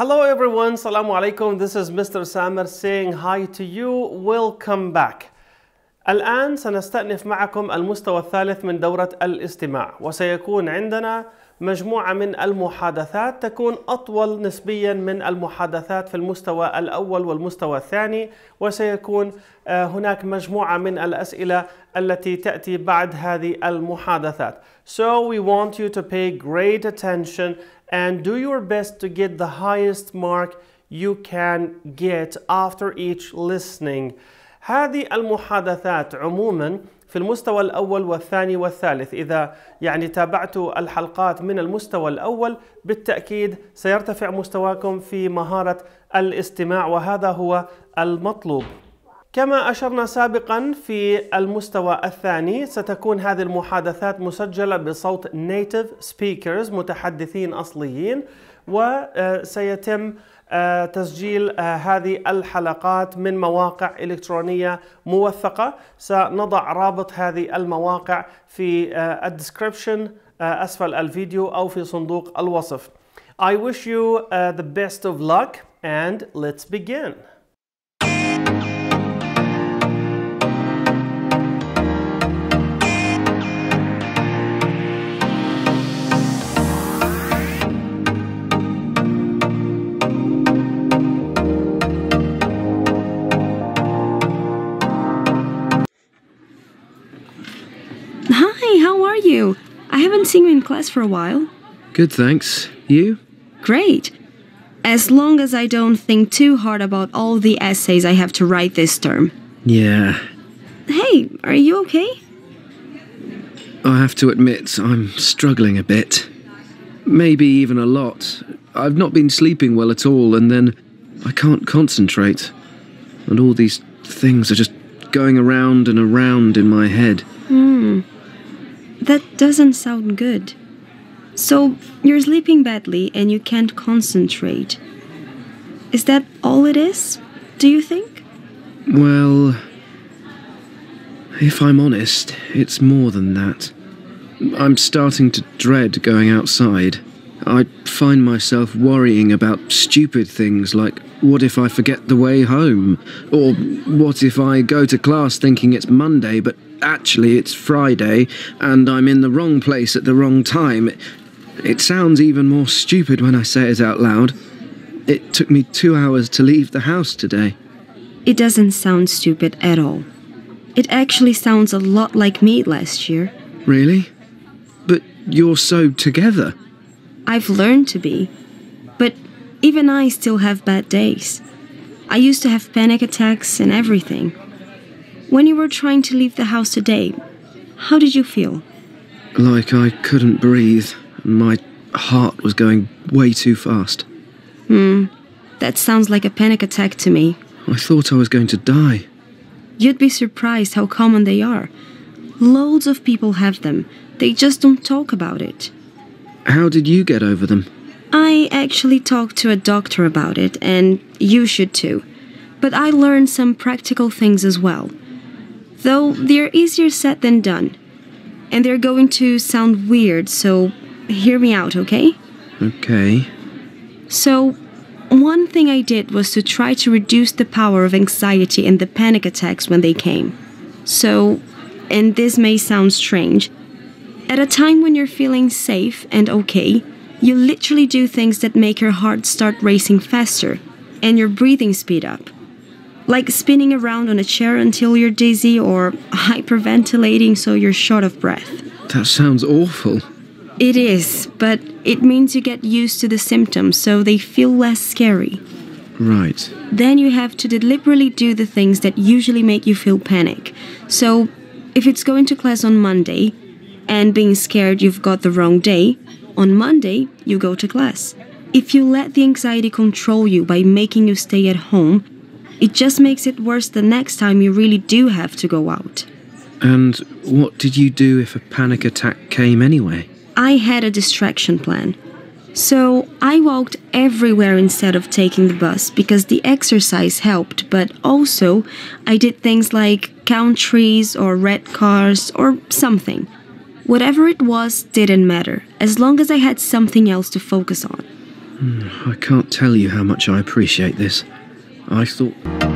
Hello everyone, Salamu alaikum. This is Mr. Samer saying hi to you. Welcome back. الآن سنستأنف معكم المستوى الثالث من دورة الاستماع وسيكون عندنا مجموعة من المحادثات تكون أطول نسبيا من المحادثات في المستوى الأول والمستوى الثاني وسيكون آه، هناك مجموعة من الأسئلة التي تأتي بعد هذه المحادثات. So we want you to pay great attention and do your best to get the highest mark you can get after each listening. هذه المحادثات عموما في المستوى الأول والثاني والثالث. إذا يعني تابعتوا الحلقات من المستوى الأول بالتأكيد سيرتفع مستواكم في مهارة الاستماع وهذا هو المطلوب. كما أشرنا سابقا في المستوى الثاني ستكون هذه المحادثات مسجلة بصوت native speakers متحدثين أصليين وسيتم تسجيل آه، هذه الحلقات من مواقع إلكترونية موثقة سنضع رابط هذه المواقع في آه، الديسكريبشن أسفل الفيديو أو في صندوق الوصف I wish you the best of luck and let's begin. Haven't seen you in class for a while. Good, thanks. You? Great. As long as I don't think too hard about all the essays I have to write this term. Yeah. Hey, are you okay? I have to admit, I'm struggling a bit. Maybe even a lot. I've not been sleeping well at all, and then I can't concentrate. And all these things are just going around and around in my head. Hmm. That doesn't sound good. So, you're sleeping badly and you can't concentrate. Is that all it is? Do you think? Well, if I'm honest, it's more than that. I'm starting to dread going outside. I find myself worrying about stupid things like what if I forget the way home? Or what if I go to class thinking it's Monday but actually it's Friday and I'm in the wrong place at the wrong time? It, sounds even more stupid when I say it out loud. It took me two hours to leave the house today. It doesn't sound stupid at all. It actually sounds a lot like me last year. Really? But you're so together. I've learned to be. But even I still have bad days. I used to have panic attacks and everything. When you were trying to leave the house today, how did you feel? Like I couldn't breathe, and my heart was going way too fast. Hmm. That sounds like a panic attack to me. I thought I was going to die. You'd be surprised how common they are. Loads of people have them. They just don't talk about it. How did you get over them? I actually talked to a doctor about it, and you should too. But I learned some practical things as well. Though they're easier said than done. And they're going to sound weird, so hear me out, okay? Okay. So, one thing I did was to try to reduce the power of anxiety and the panic attacks when they came. So, and this may sound strange, at a time when you're feeling safe and okay, you literally do things that make your heart start racing faster and your breathing speed up. Like spinning around on a chair until you're dizzy or hyperventilating so you're short of breath. That sounds awful. It is, but it means you get used to the symptoms so they feel less scary. Right. Then you have to deliberately do the things that usually make you feel panic. So, if it's going to class on Monday and being scared you've got the wrong day, on Monday you go to class. If you let the anxiety control you by making you stay at home, it just makes it worse the next time you really do have to go out. And what did you do if a panic attack came anyway? I had a distraction plan. So I walked everywhere instead of taking the bus because the exercise helped, but also I did things like count trees or red cars or something. Whatever it was didn't matter, as long as I had something else to focus on. Hmm, I can't tell you how much I appreciate this. I thought.